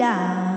đà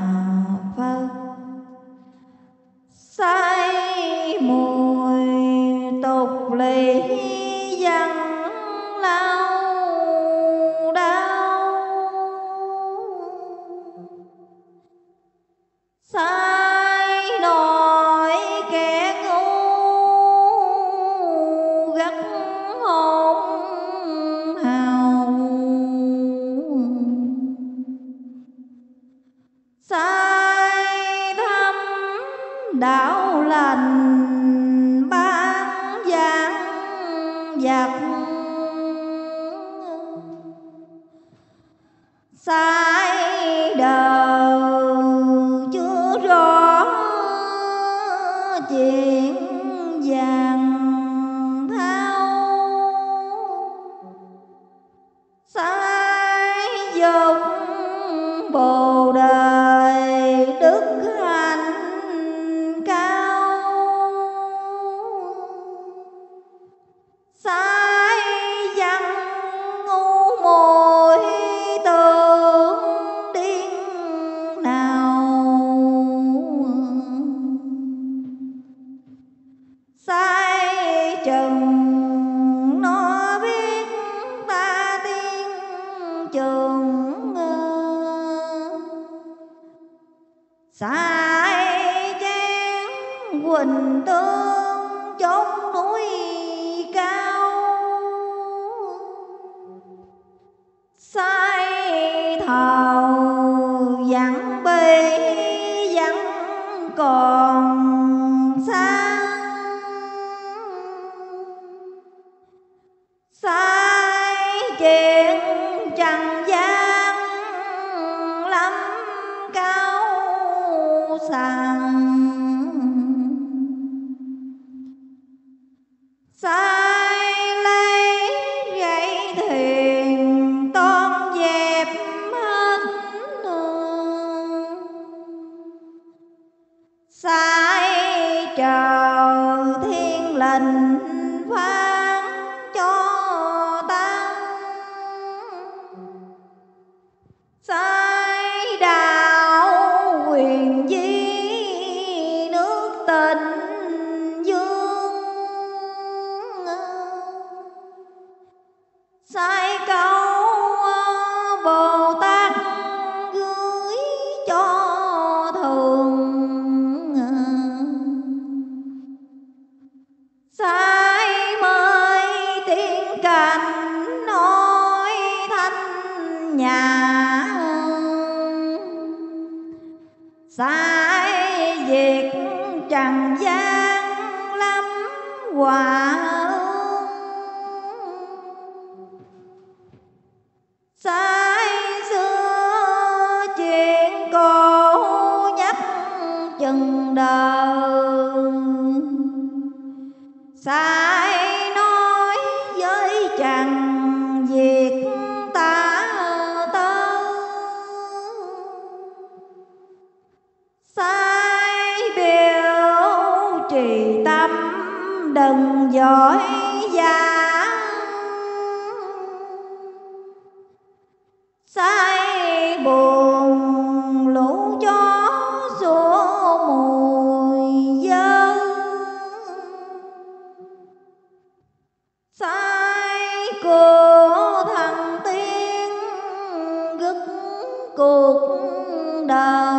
đạo lành ban giảng giặc. Sai đời sai chén quỳnh tương chốn núi cao. Sai thầu sai lấy gậy thuyền ton dẹp hết sai chờ thiên lệnh sai việc trần gian lắm hòa tâm đừng dối gian, sai buồn lũ chó sủa mùi dơ sai cô thằng tiên gức cuộc đời.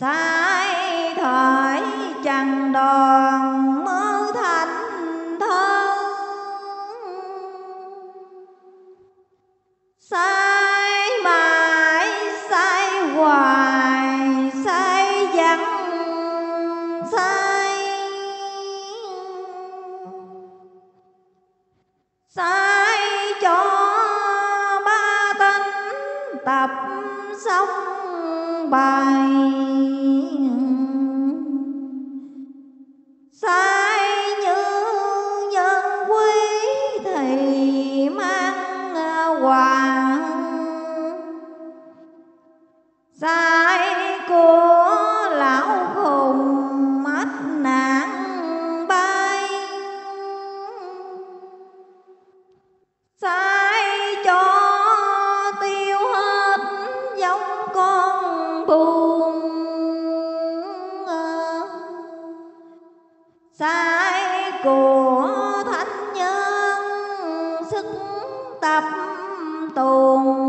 Sai thời chẳng đoàn mơ thành thơ sai mãi, sai hoài, sai vắng, sai sai cho ba tánh tập xong bài. sai của lão khùng mắt nạn bay. Sai cho tiêu hết giống con buồn sai của thánh nhân sức tập tuồng